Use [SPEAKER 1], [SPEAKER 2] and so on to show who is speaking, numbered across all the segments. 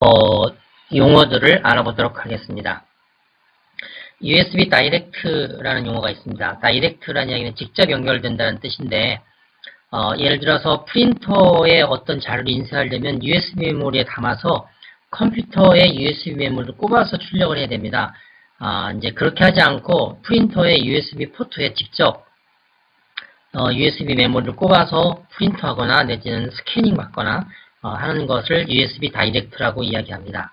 [SPEAKER 1] 어, 용어들을 알아보도록 하겠습니다. USB Direct라는 용어가 있습니다. direct라는 이야기는 직접 연결된다는 뜻인데 어, 예를 들어서 프린터에 어떤 자료를 인쇄하려면 USB 메모리에 담아서 컴퓨터에 USB 메모리를 꼽아서 출력을 해야 됩니다. 아, 이제 그렇게 하지 않고 프린터의 USB 포트에 직접 어, USB 메모리를 꼽아서 프린트하거나 내지는 스캐닝 받거나 어, 하는 것을 USB Direct라고 이야기합니다.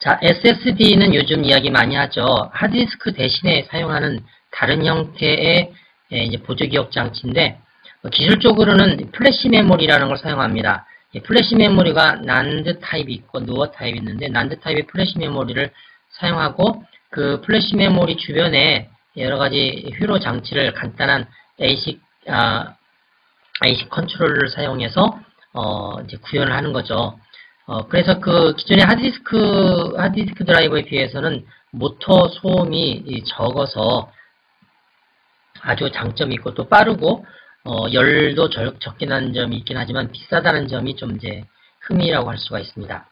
[SPEAKER 1] 자, SSD는 요즘 이야기 많이 하죠. 하드디스크 대신에 사용하는 다른 형태의 예, 이제 보조 기억 장치인데 어, 기술적으로는 플래시 메모리라는 걸 사용합니다. 플래시 메모리가 난드 타입이 있고 NOR 타입이 있는데 난드 타입의 플래시 메모리를 사용하고 그 플래시 메모리 주변에 여러 가지 회로 장치를 간단한 ASIC, 아, ASIC 컨트롤을 사용해서 어, 이제 구현을 하는 거죠. 어, 그래서 그 기존의 하드디스크, 하드디스크 드라이버에 비해서는 모터 소음이 적어서 아주 장점이 있고 또 빠르고 어, 열도 적, 적긴 한 점이 있긴 하지만 비싸다는 점이 좀 이제 흠이라고 할 수가 있습니다.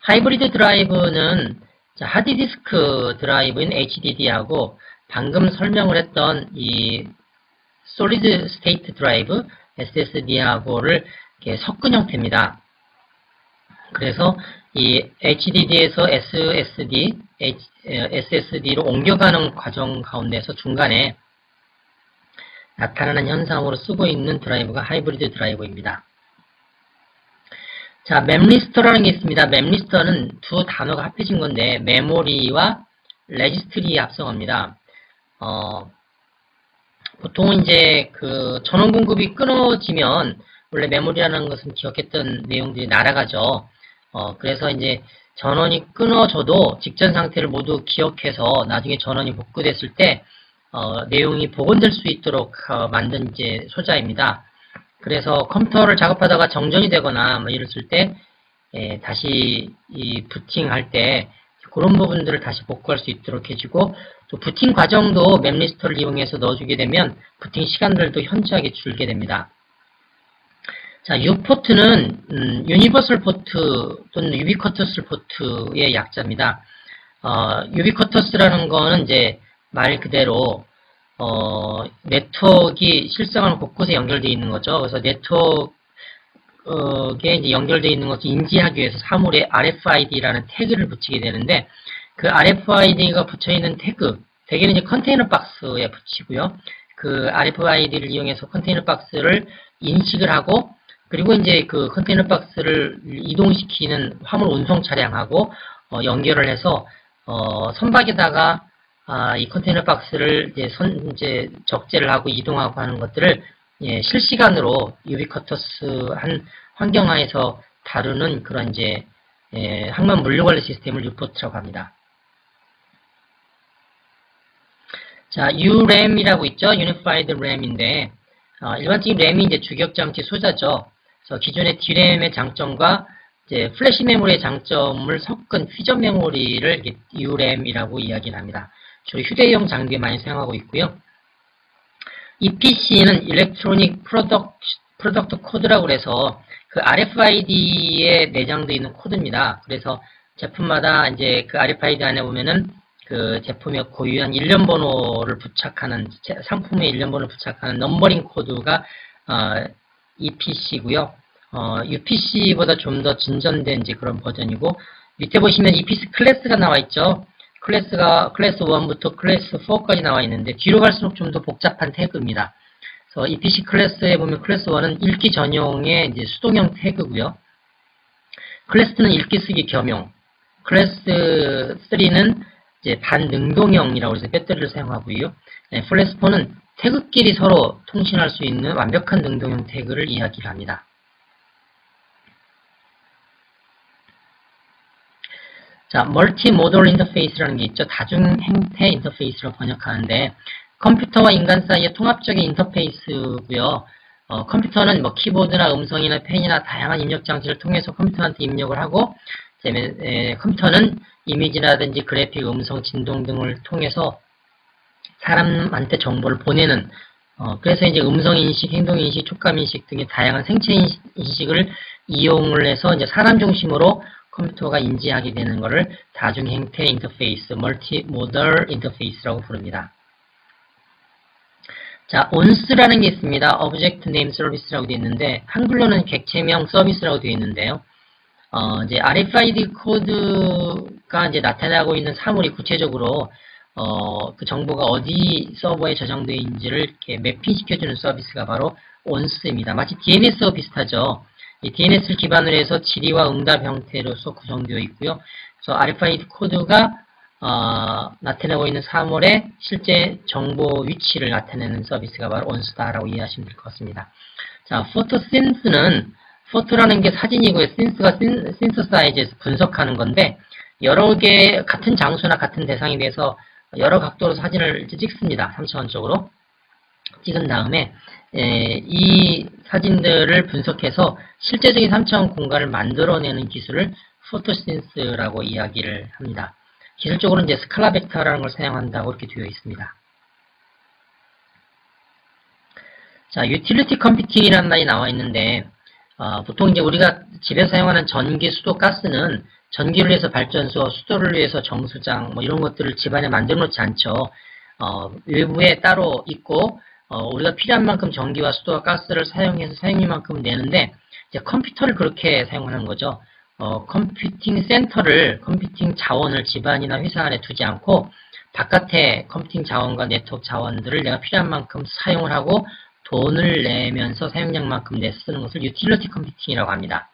[SPEAKER 1] hybrid drive는 하드디스크 drive인 HDD하고 방금 설명을 했던 이 solid state drive SSD하고를 섞은 형태입니다. 그래서 이 HDD에서 SSD, SSD로 옮겨가는 과정 가운데서 중간에 나타나는 현상으로 쓰고 있는 drive가 hybrid drive입니다. 자, memristor라는 게 있습니다. memristor는 두 단어가 합해진 건데 메모리와 레지스트리에 합성합니다. 어, 보통 이제 그 전원 공급이 끊어지면 원래 메모리라는 것은 기억했던 내용들이 날아가죠. 어, 그래서 이제 전원이 끊어져도 직전 상태를 모두 기억해서 나중에 전원이 복구됐을 때 어, 내용이 복원될 수 있도록 어, 만든 이제 소자입니다. 그래서 컴퓨터를 작업하다가 정전이 되거나 뭐 이랬을 때 예, 다시 이 부팅할 때 그런 부분들을 다시 복구할 수 있도록 해주고 또 부팅 과정도 memristor를 이용해서 넣어주게 되면 부팅 시간들도 현저하게 줄게 됩니다. 자, U-Port는 음, universal port 또는 ubiquitous port의 약자입니다. 어, 유비쿼터스라는 거는 이제 말 그대로 어, 네트워크가 실생활 곳곳에 연결되어 있는 거죠. 그래서 네트워크 에 이제 연결되어 있는 것을 인지하기 위해서 사물에 RFID라는 태그를 붙이게 되는데 그 RFID가 붙여 있는 태그 대개는 이제 컨테이너 박스에 붙이고요. 그 RFID를 이용해서 컨테이너 박스를 인식을 하고 그리고 이제 그 컨테이너 박스를 이동시키는 화물 운송 차량하고 어, 연결을 해서 어, 선박에다가 아, 이 컨테이너 박스를 이제 선, 이제 적재를 하고 이동하고 하는 것들을 예, 실시간으로 유비쿼터스 한 환경하에서 다루는 그런 이제 예, 항만 물류관리 시스템을 U-Port라고 합니다. 자, URAM이라고 있죠. Unified RAM인데 어, 일반적인 램이 이제 주기억 장치 소자죠. 그래서 기존의 D램의 장점과 이제 플래시 메모리의 장점을 섞은 퓨전 메모리를 URAM이라고 이야기를 합니다. 주로 휴대용 장비에 많이 사용하고 있고요. EPC는 Electronic Product, Product Code라고 해서 그 RFID에 내장되어 있는 코드입니다. 그래서 제품마다 이제 그 RFID 안에 보면은 그 제품의 고유한 일련 번호를 부착하는 상품의 일련 번호를 부착하는 numbering 코드가 어, EPC고요. 어, UPC보다 좀 더 진전된 이제 그런 버전이고 밑에 보시면 EPC 클래스가 나와 있죠. 클래스가 클래스 1부터 클래스 4까지 나와 있는데 뒤로 갈수록 좀 더 복잡한 태그입니다. 그래서 EPC 클래스에 보면 클래스 1은 읽기 전용의 이제 수동형 태그고요. 클래스 2는 읽기 쓰기 겸용. 클래스 3는 이제 반능동형이라고 해서 배터리를 사용하고요. 네, 클래스 4는 태그끼리 서로 통신할 수 있는 완벽한 능동형 태그를 이야기를 합니다. 자, multimodal interface라는 게 있죠. 다중 형태 인터페이스로 번역하는데 컴퓨터와 인간 사이의 통합적인 인터페이스고요. 어, 컴퓨터는 뭐 키보드나 음성이나 펜이나 다양한 입력 장치를 통해서 컴퓨터한테 입력을 하고 에, 컴퓨터는 이미지라든지 그래픽, 음성, 진동 등을 통해서 사람한테 정보를 보내는 어, 그래서 이제 음성 인식, 행동 인식, 촉감 인식 등의 다양한 생체 인식을 이용을 해서 이제 사람 중심으로 컴퓨터가 인지하게 되는 것을 다중 형태 인터페이스, multimodal interface라고 부릅니다. 자, ONS라는 게 있습니다. Object Name Service라고 되어 있는데 한글로는 객체명 서비스라고 되어 있는데요. 어, 이제 RFID 코드가 이제 나타나고 있는 사물이 구체적으로 어, 그 정보가 어디 서버에 저장되어 있는지를 이렇게 매핑시켜주는 서비스가 바로 ONS입니다. 마치 DNS와 비슷하죠. 이 DNS를 기반으로 해서 질의와 응답 형태로서 구성되어 있고요. 그래서 RFID 코드가 어, 나타내고 있는 사물의 실제 정보 위치를 나타내는 서비스가 바로 온스다라고 이해하시면 될 것 같습니다. 자, 포토센스는 포토라는 게 사진이고요. 센스가 센서사이즈에서 분석하는 건데 여러 개 같은 장소나 같은 대상에 대해서 여러 각도로 사진을 찍습니다. 3차원적으로 찍은 다음에 에, 이 사진들을 분석해서 실제적인 3차원 공간을 만들어내는 기술을 Photosynth라고 이야기를 합니다. 기술적으로는 이제 스칼라 벡터라는 걸 사용한다고 이렇게 되어 있습니다. 자, utility computing이라는 말이 나와 있는데 어, 보통 이제 우리가 집에서 사용하는 전기, 수도, 가스는 전기를 위해서 발전소, 수도를 위해서 정수장 뭐 이런 것들을 집안에 만들어 놓지 않죠. 어, 외부에 따로 있고 어, 우리가 필요한 만큼 전기와 수도와 가스를 사용해서 사용료만큼 내는데 이제 컴퓨터를 그렇게 사용하는 거죠. 어, computing 센터를 computing 자원을 집안이나 회사 안에 두지 않고 바깥에 computing 자원과 네트워크 자원들을 내가 필요한 만큼 사용을 하고 돈을 내면서 사용량만큼 내 쓰는 것을 utility computing이라고 합니다.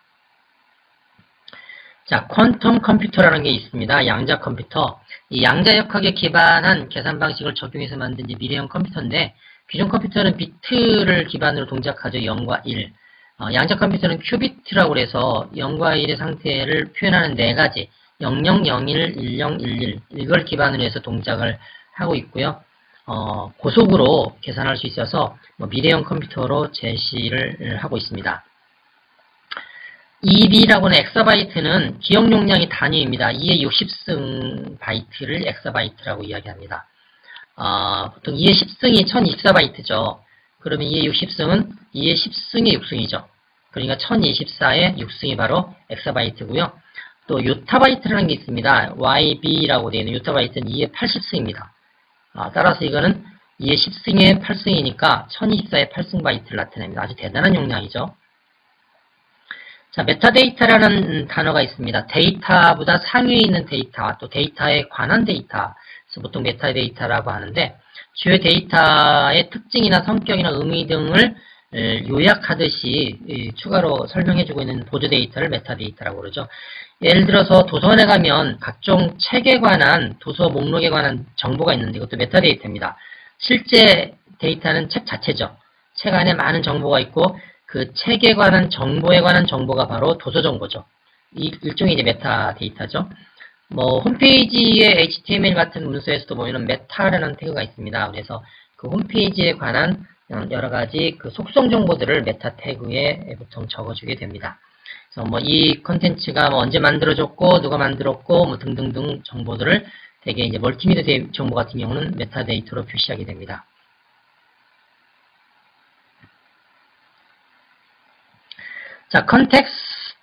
[SPEAKER 1] 자, quantum 컴퓨터라는 게 있습니다. 양자 컴퓨터. 이 양자역학에 기반한 계산 방식을 적용해서 만든 미래형 컴퓨터인데 기존 컴퓨터는 비트를 기반으로 동작하죠. 0과 1. 어, 양자 컴퓨터는 qubit라고 해서 0과 1의 상태를 표현하는 네 가지 0001, 1011 이걸 기반으로 해서 동작을 하고 있고요. 어, 고속으로 계산할 수 있어서 뭐 미래형 컴퓨터로 제시를 하고 있습니다. EB라고 하는 엑사바이트는 기억 용량이 단위입니다. 2의 60승 바이트를 엑사바이트라고 이야기합니다. 어, 보통 2의 10승이 1024바이트죠. 그러면 2의 60승은 2의 10승의 6승이죠. 그러니까 1024의 6승이 바로 엑사바이트고요. 또 요타바이트라는 게 있습니다. YB라고 되어 있는 요타바이트는 2의 80승입니다. 아, 따라서 이거는 2의 10승의 8승이니까 1024의 8승 바이트를 나타냅니다. 아주 대단한 용량이죠. 자, 메타데이터라는 단어가 있습니다. 데이터보다 상위에 있는 데이터, 또 데이터에 관한 데이터, 보통 메타데이터라고 하는데 주요 데이터의 특징이나 성격이나 의미 등을 요약하듯이 추가로 설명해주고 있는 보조 데이터를 메타데이터라고 그러죠. 예를 들어서 도서관에 가면 각종 책에 관한 도서 목록에 관한 정보가 있는데 이것도 메타데이터입니다. 실제 데이터는 책 자체죠. 책 안에 많은 정보가 있고 그 책에 관한 정보에 관한 정보가 바로 도서 정보죠. 이 일종의 이제 메타데이터죠. 뭐 홈페이지의 HTML 같은 문서에서도 보면 meta라는 태그가 있습니다. 그래서 그 홈페이지에 관한 여러 가지 그 속성 정보들을 meta 태그에 보통 적어주게 됩니다. 그래서 뭐 이 컨텐츠가 뭐 언제 만들어졌고 누가 만들었고 뭐 등등등 정보들을 대개 이제 멀티미디어 정보 같은 경우는 메타데이터로 표시하게 됩니다. 자, context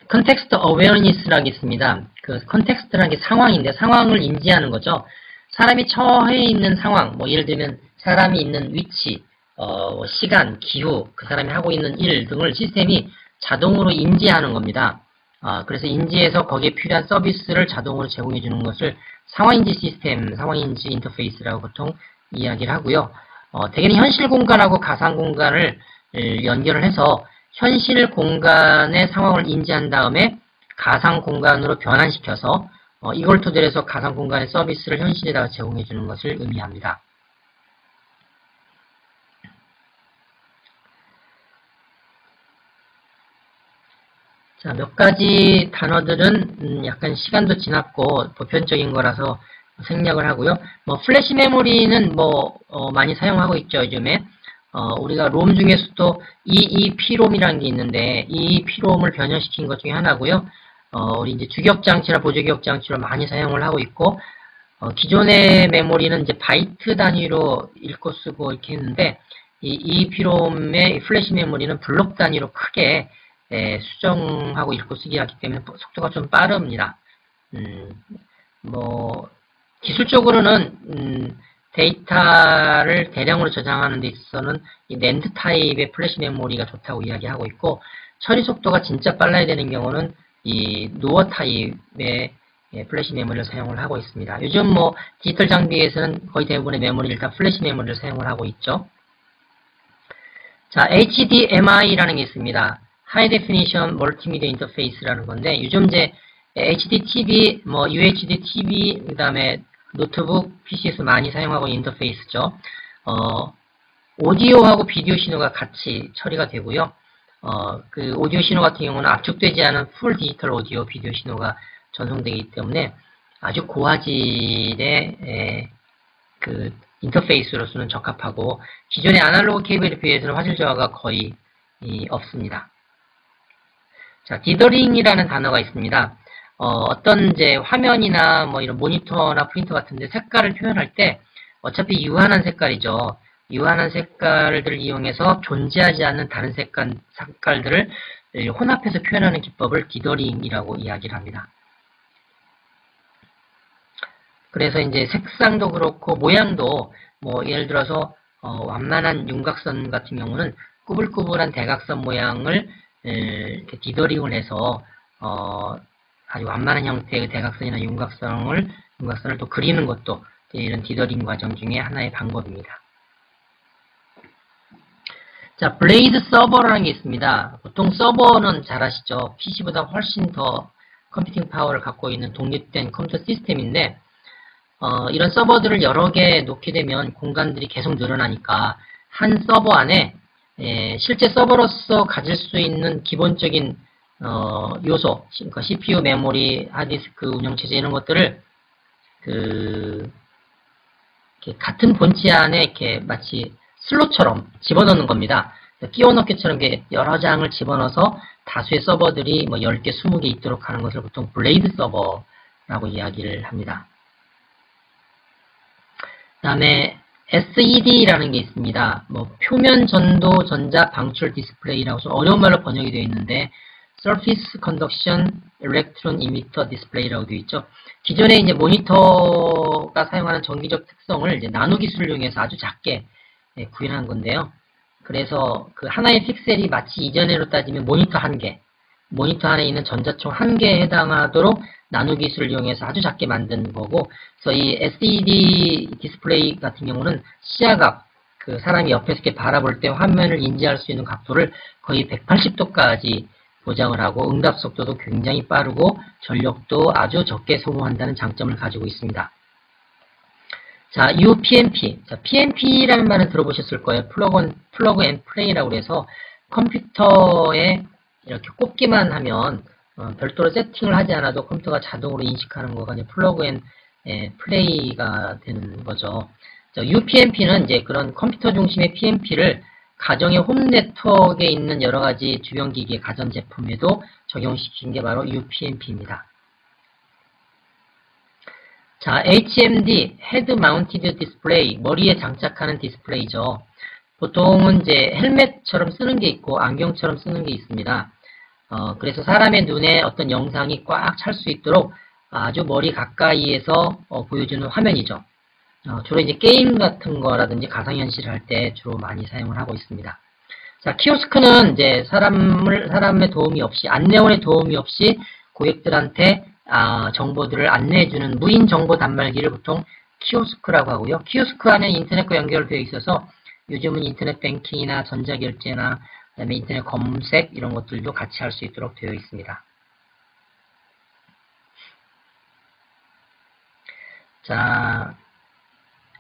[SPEAKER 1] context awareness라고 있습니다. 그 context라는 게 상황인데 상황을 인지하는 거죠. 사람이 처해 있는 상황, 뭐 예를 들면 사람이 있는 위치, 어, 뭐 시간, 기후, 그 사람이 하고 있는 일 등을 시스템이 자동으로 인지하는 겁니다. 아, 그래서 인지해서 거기에 필요한 서비스를 자동으로 제공해 주는 것을 상황인지 시스템, 상황인지 인터페이스라고 보통 이야기를 하고요. 어, 대개는 현실 공간하고 가상 공간을 연결을 해서 현실 공간의 상황을 인지한 다음에 가상 공간으로 변환시켜서 어, 이걸 토대로 해서 가상 공간의 서비스를 현실에다가 제공해 주는 것을 의미합니다. 자, 몇 가지 단어들은 음, 약간 시간도 지났고 보편적인 거라서 생략을 하고요. 뭐 플래시 메모리는 뭐 어, 많이 사용하고 있죠, 요즘에. 어, 우리가 롬 중에서도 EEPROM이라는 게 있는데 EEPROM을 변형시킨 것 중에 하나고요. 어, 우리 이제 주기억 장치나 보조기억 장치로 많이 사용을 하고 있고 어, 기존의 메모리는 이제 바이트 단위로 읽고 쓰고 이렇게 했는데 이 EEPROM의 플래시 메모리는 블록 단위로 크게 예, 수정하고 읽고 쓰기 하기 때문에 속도가 좀 빠릅니다. 음, 뭐 기술적으로는 음, 데이터를 대량으로 저장하는 데 있어서는 이 낸드 타입의 플래시 메모리가 좋다고 이야기하고 있고 처리 속도가 진짜 빨라야 되는 경우는 이 NOR 타입의 예, 플래시 메모리를 사용을 하고 있습니다. 요즘 뭐 디지털 장비에서는 거의 대부분의 메모리를 다 플래시 메모리를 사용을 하고 있죠. 자, HDMI라는 게 있습니다. High Definition Multimedia Interface라는 건데 요즘 이제 HD TV, 뭐 UHD TV, 그 다음에 노트북, PC에서 많이 사용하고 있는 인터페이스죠. 어, 오디오하고 비디오 신호가 같이 처리가 되고요. 어, 그 오디오 신호 같은 경우는 압축되지 않은 full 디지털 오디오 비디오 신호가 전송되기 때문에 아주 고화질의 에, 그 인터페이스로서는 적합하고 기존의 아날로그 케이블에 비해서는 화질 저하가 거의 없습니다. 자, dithering이라는 단어가 있습니다. 어, 떤 이제 화면이나 뭐 이런 모니터나 프린터 같은데 색깔을 표현할 때 어차피 유한한 색깔이죠. 유한한 색깔들을 이용해서 존재하지 않는 다른 색깔, 색깔들을 혼합해서 표현하는 기법을 dithering이라고 이야기를 합니다. 그래서 이제 색상도 그렇고 모양도 뭐 예를 들어서 어, 완만한 윤곽선 같은 경우는 꾸불꾸불한 대각선 모양을 이렇게 dithering을 해서 어, 아주 완만한 형태의 대각선이나 윤곽선을 윤곽선을 또 그리는 것도 이런 dithering 과정 중에 하나의 방법입니다. 자, blade 서버라는 게 있습니다. 보통 서버는 잘 아시죠? PC보다 훨씬 더 computing 파워를 갖고 있는 독립된 컴퓨터 시스템인데 어, 이런 서버들을 여러 개 놓게 되면 공간들이 계속 늘어나니까 한 서버 안에 예, 실제 서버로서 가질 수 있는 기본적인 어, 요소, 그러니까 CPU, 메모리, 하드디스크, 운영체제 이런 것들을 그 같은 본체 안에 이렇게 마치 슬롯처럼 집어넣는 겁니다. 끼워 넣기처럼 여러 장을 집어넣어서 다수의 서버들이 뭐 10개, 20개 있도록 하는 것을 보통 blade 서버라고 이야기를 합니다. 그 다음에 SED라는 게 있습니다. 뭐 표면 전도 전자 방출 디스플레이라고 좀 어려운 말로 번역이 되어 있는데 Surface Conduction Electron Emitter Display라고 되어 있죠. 기존에 이제 모니터가 사용하는 전기적 특성을 이제 나노 기술을 이용해서 아주 작게 예, 구현한 건데요. 그래서 그 하나의 픽셀이 마치 이전으로 따지면 모니터 한 개, 모니터 안에 있는 전자총 한 개에 해당하도록 나노 기술을 이용해서 아주 작게 만든 거고, 이 SED 디스플레이 같은 경우는 시야각, 그 사람이 옆에서 이렇게 바라볼 때 화면을 인지할 수 있는 각도를 거의 180도까지 보장을 하고 응답 속도도 굉장히 빠르고 전력도 아주 적게 소모한다는 장점을 가지고 있습니다. 자, UPnP. 자, PnP라는 말은 들어보셨을 거예요. Plug, Plug and Play라고 해서 컴퓨터에 이렇게 꼽기만 하면 어, 별도로 세팅을 하지 않아도 컴퓨터가 자동으로 인식하는 거가 이제 Plug and 예, Play가 되는 거죠. 자, UPnP는 이제 그런 컴퓨터 중심의 PnP를 가정의 홈 네트워크에 있는 여러 가지 주변 기기의 가전 제품에도 적용시킨 게 바로 UPnP입니다. 자, HMD, Head Mounted Display, 머리에 장착하는 디스플레이죠. 보통은 이제 헬멧처럼 쓰는 게 있고 안경처럼 쓰는 게 있습니다. 어, 그래서 사람의 눈에 어떤 영상이 꽉 찰 수 있도록 아주 머리 가까이에서 어, 보여주는 화면이죠. 어, 주로 이제 게임 같은 거라든지 가상현실을 할 때 주로 많이 사용을 하고 있습니다. 자, 키오스크는 이제 사람을, 사람의 도움이 없이, 안내원의 도움이 없이 고객들한테 아, 정보들을 안내해주는 무인 정보 단말기를 보통 키오스크라고 하고요. 키오스크 안에 인터넷과 연결되어 있어서 요즘은 인터넷 뱅킹이나 전자결제나 그다음에 인터넷 검색 이런 것들도 같이 할 수 있도록 되어 있습니다. 자,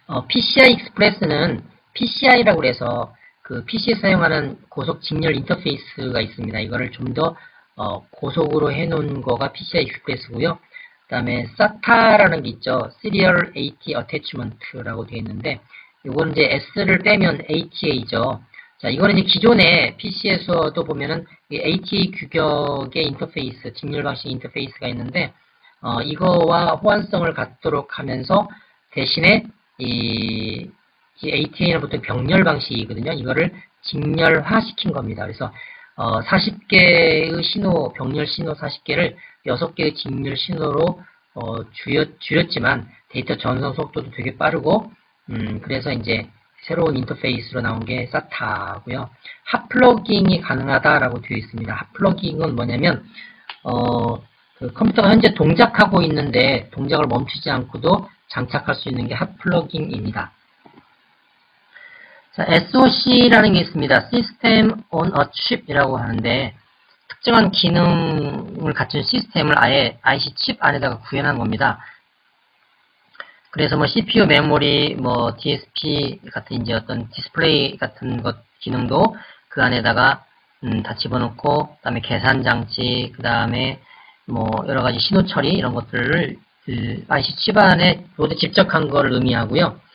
[SPEAKER 1] 어, PCI Express는 PCI라고 해서 그 PC에 사용하는 고속 직렬 인터페이스가 있습니다. 이거를 좀 더 어, 고속으로 해놓은 거가 PCI Express고요. 그 다음에 SATA라는 게 있죠. Serial AT Attachment라고 되어 있는데 이거는 이제 S를 빼면 ATA죠. 자, 이거는 이제 기존의 PC에서도 보면은 ATA 규격의 인터페이스, 직렬 방식 인터페이스가 있는데 어, 이거와 호환성을 갖도록 하면서 대신에 이, 이 ATA는 보통 병렬 방식이거든요. 이거를 직렬화 시킨 겁니다. 그래서 어, 40개의 신호, 병렬 신호 40개를 6개의 직렬 신호로 어, 줄였, 줄였지만 데이터 전송 속도도 되게 빠르고 음, 그래서 이제 새로운 인터페이스로 나온 게 SATA고요. 핫플러깅이 가능하다라고 되어 있습니다. 핫플러깅은 뭐냐면 어, 그 컴퓨터가 현재 동작하고 있는데 동작을 멈추지 않고도 장착할 수 있는 게 핫플러깅입니다. 자, SOC라는 게 있습니다. System on a Chip이라고 하는데 특정한 기능을 갖춘 시스템을 아예 IC 칩 안에다가 구현한 겁니다. 그래서 뭐 CPU, 메모리, 뭐 DSP 같은 이제 어떤 디스플레이 같은 것 기능도 그 안에다가 음, 다 집어넣고 그다음에 계산 장치, 그다음에 뭐 여러 가지 신호 처리 이런 것들을 그 IC 칩 안에 모두 집적한 걸 의미하고요.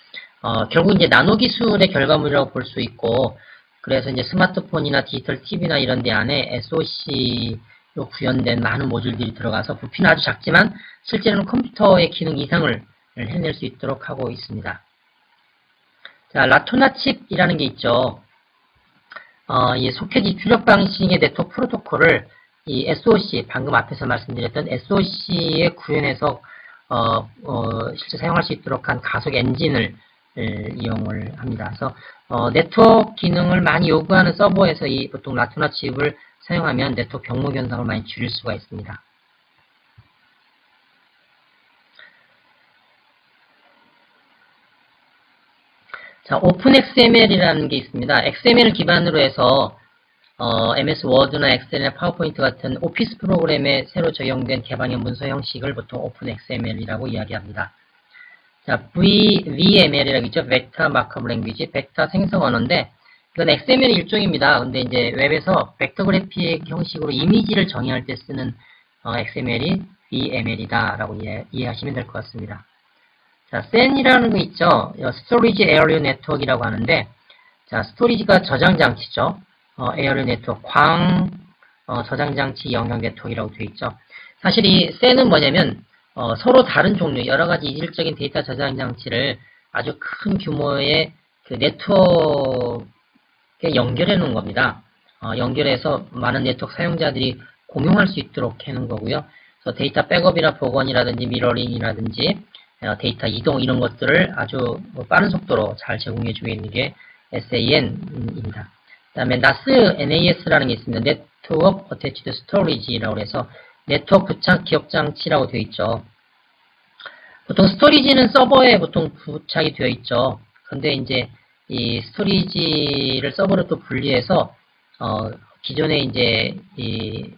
[SPEAKER 1] 어, 결국 이제 나노 기술의 결과물이라고 볼 수 있고 그래서 이제 스마트폰이나 디지털 TV나 이런 데 안에 SOC로 구현된 많은 모듈들이 들어가서 부피는 아주 작지만 실제로는 컴퓨터의 기능 이상을 해낼 수 있도록 하고 있습니다. 자, 라토나 칩이라는 게 있죠. 어, 이 소켓 입출력 방식의 네트워크 프로토콜을 이 SOC, 방금 앞에서 말씀드렸던 SOC에 구현해서 어, 어, 실제 사용할 수 있도록 한 가속 엔진을 이용을 합니다. 그래서 어, 네트워크 기능을 많이 요구하는 서버에서 이 보통 라토나 칩을 사용하면 네트워크 경로 현상을 많이 줄일 수가 있습니다. 자, OpenXML이라는 게 있습니다. XML을 기반으로 해서 어, MS 워드나 엑셀이나 파워포인트 같은 오피스 프로그램에 새로 적용된 개방형 문서 형식을 보통 OpenXML이라고 이야기합니다. 자, v, VML이라고 있죠. Vector Markup Language, 벡터 생성 언어인데 이건 XML 일종입니다. 근데 이제 웹에서 벡터 그래픽 형식으로 이미지를 정의할 때 쓰는 어, XML이 VML이다라고 이해, 이해하시면 될 것 같습니다. 자, SAN이라는 거 있죠. Storage Area Network이라고 하는데, 자, storage가 저장 장치죠. 어, Area Network, 광 어, 저장 장치 영역 네트워크이라고 되어 있죠. 사실 이 SAN은 뭐냐면 어, 서로 다른 종류, 여러 가지 이질적인 데이터 저장 장치를 아주 큰 규모의 그 네트워크에 연결해 놓은 겁니다. 어, 연결해서 많은 네트워크 사용자들이 공용할 수 있도록 해 놓은 거고요. 그래서 데이터 백업이나 복원이라든지 mirroring이라든지 어, 데이터 이동 이런 것들을 아주 뭐 빠른 속도로 잘 제공해 주고 있는 게 SAN입니다. 그 다음에 NAS, NAS라는 게 있습니다. Network Attached Storage라고 해서 네트워크 부착 기억장치라고 되어 있죠. 보통 storage는 서버에 보통 부착이 되어 있죠. 근데 이제 이 storage를 서버로 또 분리해서 어, 기존에 이제 이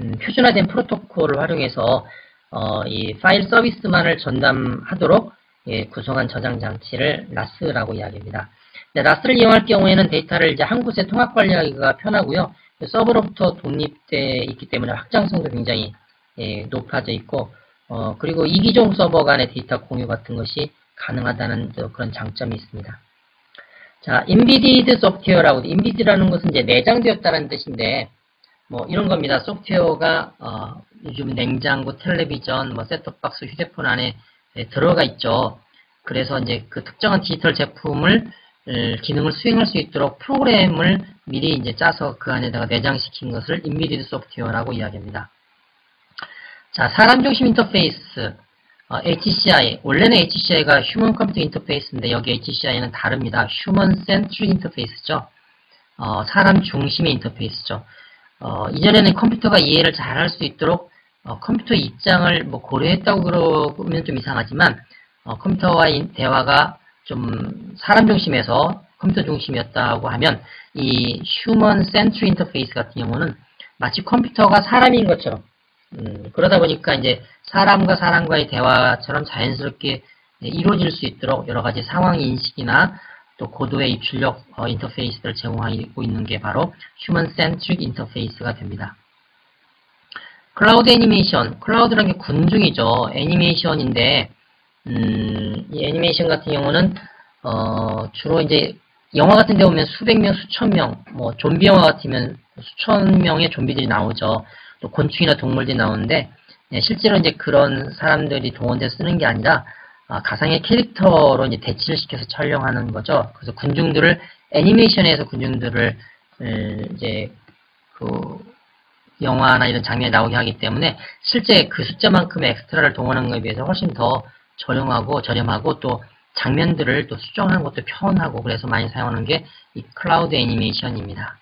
[SPEAKER 1] 음, 표준화된 프로토콜을 활용해서 어, 이 파일 서비스만을 전담하도록 예, 구성한 저장 장치를 NAS라고 이야기합니다. NAS를 이용할 경우에는 데이터를 이제 한 곳에 통합 관리하기가 편하고요. 서버로부터 독립되어 있기 때문에 확장성도 굉장히 예, 높아져 있고 어, 그리고 이기종 서버 간의 데이터 공유 같은 것이 가능하다는 그런 장점이 있습니다. 자, embedded software라고, embedded라는 것은 이제 내장되었다는 뜻인데, 뭐 이런 겁니다. 소프트웨어가 어, 요즘 냉장고, 텔레비전, 뭐 셋톱박스, 휴대폰 안에 들어가 있죠. 그래서 이제 그 특정한 디지털 제품을 기능을 수행할 수 있도록 프로그램을 미리 이제 짜서 그 안에다가 내장시킨 것을 embedded software라고 이야기합니다. 자, 사람 중심 인터페이스 어, HCI 원래는 HCI가 Human Computer Interface인데 여기 HCI는 다릅니다. Human Centric Interface죠. 어, 사람 중심의 인터페이스죠. 어, 이전에는 컴퓨터가 이해를 잘 할 수 있도록 어, 컴퓨터 입장을 뭐 고려했다고 그러면 좀 이상하지만 어, 컴퓨터와의 대화가 좀 사람 중심에서 컴퓨터 중심이었다고 하면 이 Human Centric Interface 같은 경우는 마치 컴퓨터가 사람인 것처럼 음, 그러다 보니까 이제 사람과 사람과의 대화처럼 자연스럽게 이루어질 수 있도록 여러 가지 상황 인식이나 또 고도의 입출력 어, 인터페이스를 제공하고 있는 게 바로 Human Centric Interface가 됩니다. 클라우드 애니메이션, 클라우드라는 게 군중이죠. 애니메이션인데 음, 이 애니메이션 같은 경우는 어, 주로 이제 영화 같은 데 보면 수백 명, 수천 명, 뭐 좀비 영화 같으면 수천 명의 좀비들이 나오죠. 또 곤충이나 동물들이 나오는데 네, 실제로 이제 그런 사람들이 동원돼서 쓰는 게 아니라 아, 가상의 캐릭터로 이제 대치를 시켜서 촬영하는 거죠. 그래서 군중들을 애니메이션에서 군중들을 이제 그 영화나 이런 장면에 나오게 하기 때문에 실제 그 숫자만큼의 엑스트라를 동원한 것에 비해서 훨씬 더 저렴하고 저렴하고 또 장면들을 또 수정하는 것도 편하고 그래서 많이 사용하는 게 이 crowd 애니메이션입니다.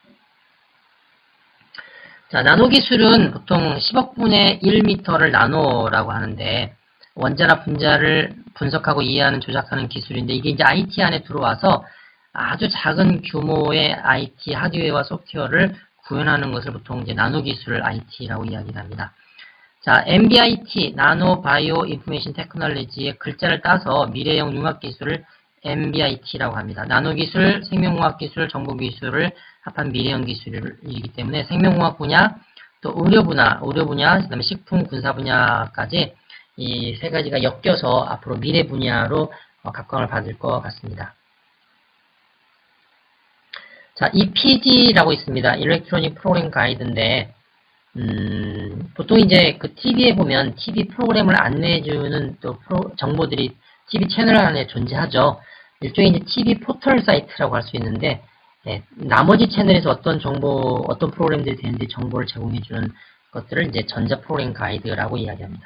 [SPEAKER 1] 자, 나노 기술은 보통 10억분의 1m를 나노라고 하는데 원자나 분자를 분석하고 이해하는 조작하는 기술인데 이게 이제 IT 안에 들어와서 아주 작은 규모의 IT 하드웨어와 소프트웨어를 구현하는 것을 보통 이제 나노 기술을 IT라고 이야기를 합니다. 자, MBIT, 나노 바이오 인포메이션 테크놀로지의 글자를 따서 미래형 융합 기술을 MBIT라고 합니다. 나노 기술, 생명공학 기술, 정보 기술을 합한 미래형 기술이기 때문에 생명공학 분야, 또 의료 분야, 의료 분야, 그다음에 식품 군사 분야까지 이 세 가지가 엮여서 앞으로 미래 분야로 어, 각광을 받을 것 같습니다. 자, EPG라고 있습니다. Electronic Program Guide인데 음, 보통 이제 그 TV에 보면 TV 프로그램을 안내해주는 또 프로, 정보들이 TV 채널 안에 존재하죠. 일종의 이제 TV 포털 사이트라고 할 수 있는데 예, 나머지 채널에서 어떤 정보, 어떤 프로그램들이 되는지 정보를 제공해주는 것들을 이제 전자 프로그램 가이드라고 이야기합니다.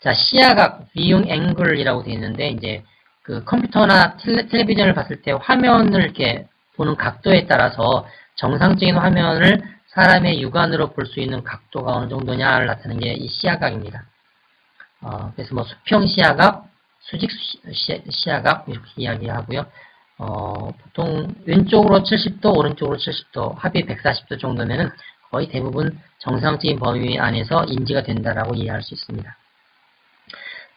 [SPEAKER 1] 자, 시야각, 비용 앵글이라고 되어 있는데 이제 그 컴퓨터나 텔레, 텔레비전을 봤을 때 화면을 이렇게 보는 각도에 따라서 정상적인 화면을 사람의 육안으로 볼 수 있는 각도가 어느 정도냐를 나타내는 게 이 시야각입니다. 어, 그래서 뭐 수평 시야각, 수직 시야각 이렇게 이야기하고요. 어, 보통 왼쪽으로 70도, 오른쪽으로 70도, 합이 140도 정도면은 거의 대부분 정상적인 범위 안에서 인지가 된다라고 이해할 수 있습니다.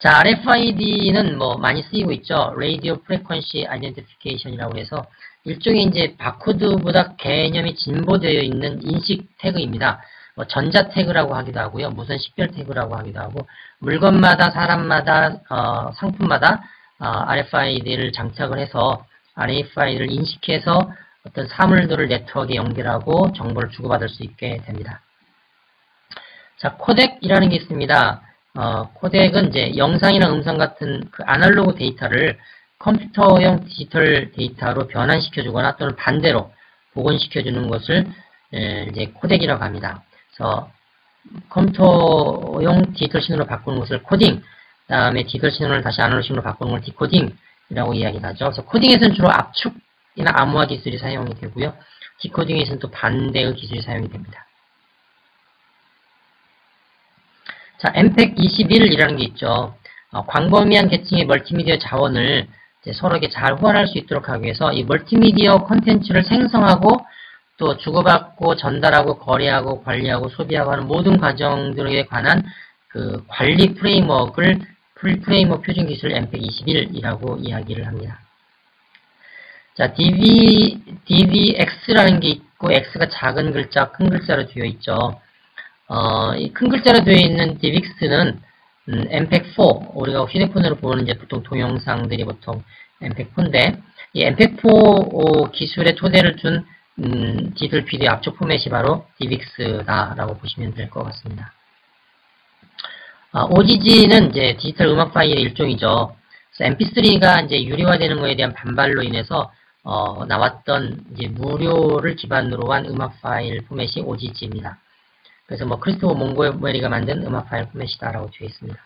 [SPEAKER 1] 자, RFID는 뭐 많이 쓰이고 있죠. Radio Frequency Identification이라고 해서 일종의 이제 바코드보다 개념이 진보되어 있는 인식 태그입니다. 뭐 전자 태그라고 하기도 하고요. 무선 식별 태그라고 하기도 하고 물건마다 사람마다 어, 상품마다 어, RFID를 장착을 해서 RFID를 인식해서 어떤 사물들을 네트워크에 연결하고 정보를 주고받을 수 있게 됩니다. 자, 코덱이라는 게 있습니다. 어, 코덱은 이제 영상이나 음성 같은 그 아날로그 데이터를 컴퓨터형 디지털 데이터로 변환시켜 주거나 또는 반대로 복원시켜 주는 것을 이제 코덱이라고 합니다. 그래서 컴퓨터용 디지털 신호로 바꾸는 것을 코딩, 다음에 디지털 신호를 다시 아날로그 신호로 바꾸는 걸 디코딩이라고 이야기를 하죠. 그래서 코딩에서는 주로 압축이나 암호화 기술이 사용이 되고요. 디코딩에서는 또 반대의 기술이 사용이 됩니다. 자, MPEG 21이라는 게 있죠. 어, 광범위한 계층의 멀티미디어 자원을 서로에게 잘 호환할 수 있도록 하기 위해서 이 멀티미디어 콘텐츠를 생성하고 또 주고받고 전달하고 거래하고 관리하고 소비하고 하는 모든 과정들에 관한 그 관리 프레임워크를 프레임워크 표준 기술 MPEG-21이라고 이야기를 합니다. 자, DV, DVX라는 게 있고 X가 작은 글자, 큰 글자로 되어 있죠. 어, 이큰 글자로 되어 있는 DVX는 음, MPEG-4 우리가 휴대폰으로 보는 이제 보통 동영상들이 보통 MPEG-4인데 이 MPEG-4 기술의 토대를 준 음, 디지털 비디오 압축 포맷이 바로 DVX다라고 보시면 될 것 같습니다. 아, OGG는 이제 디지털 음악 파일의 일종이죠. MP3가 이제 유리화되는 것에 대한 반발로 인해서 어, 나왔던 이제 무료를 기반으로 한 음악 파일 포맷이 OGG입니다. 그래서 뭐 크리스토퍼 몽고메리가 만든 음악 파일 포맷이다라고 되어 있습니다.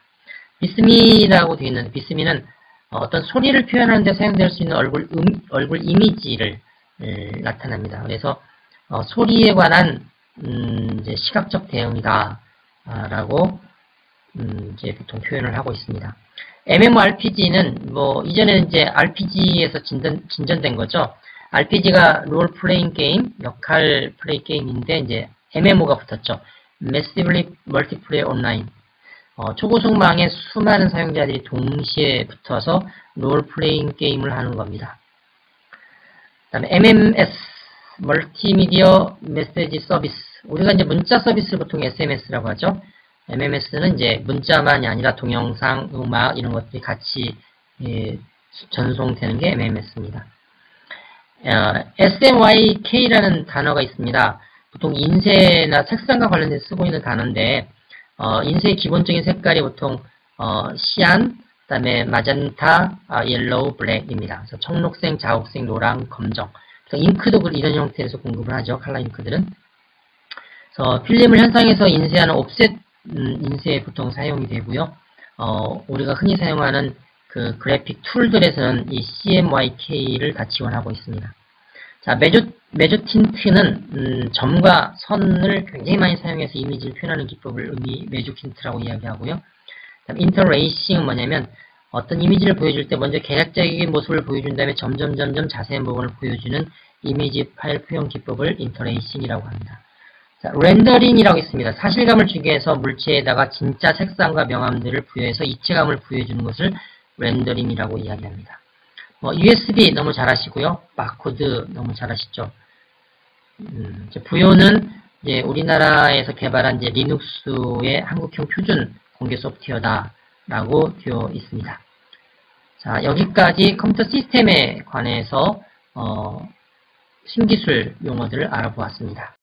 [SPEAKER 1] 비스미라고 되어 있는 비스미는 어떤 소리를 표현하는 데 사용될 수 있는 얼굴 음, 얼굴 이미지를 음, 나타납니다. 그래서 어, 소리에 관한 음, 시각적 대응이다라고 음, 이제 보통 표현을 하고 있습니다. MMORPG는 뭐 이전에는 이제 RPG에서 진전, 진전된 거죠. RPG가 role playing game, 역할 플레이 게임인데 이제 MMO가 붙었죠. Massively Multiplayer Online. 어, 초고속망에 수많은 사용자들이 동시에 붙어서 role-playing game을 하는 겁니다. 그 다음에 MMS, Multimedia Message Service. 우리가 이제 문자 서비스를 보통 SMS라고 하죠. MMS는 이제 문자만이 아니라 동영상, 음악 이런 것들이 같이 예, 전송되는 게 MMS입니다. 어, CMYK라는 단어가 있습니다. 보통 인쇄나 색상과 관련해서 쓰고 있는 단어인데 어, 인쇄의 기본적인 색깔이 보통 어, cyan, 그 다음에 마젠타, 아, yellow, black입니다. 그래서 청록색, 자홍색, 노랑, 검정. 그래서 잉크도 이런 형태에서 공급을 하죠. 칼라 잉크들은. 그래서 필름을 현상해서 인쇄하는 offset 음, 인쇄에 보통 사용이 되고요. 어, 우리가 흔히 사용하는 그 그래픽 tool들에서는 이 CMYK를 다 지원하고 있습니다. 자, 메조, 메조 틴트는 음, 점과 선을 굉장히 많이 사용해서 이미지를 표현하는 기법을 의미 메조 틴트라고 이야기하고요. 그다음 interlacing은 뭐냐면 어떤 이미지를 보여줄 때 먼저 개략적인 모습을 보여준 다음에 점점 점점 자세한 부분을 보여주는 이미지 파일 표현 기법을 interlacing이라고 합니다. 자, rendering이라고 있습니다. 사실감을 주기 위해서 물체에다가 진짜 색상과 명암들을 부여해서 입체감을 부여주는 것을 rendering이라고 이야기합니다. 뭐 USB 너무 잘 아시고요. 바코드 너무 잘 아시죠. 음, 부요는 이제 우리나라에서 개발한 이제 리눅스의 한국형 표준 공개 소프트웨어다라고 되어 있습니다. 자, 여기까지 컴퓨터 시스템에 관해서 어, 신기술 용어들을 알아보았습니다.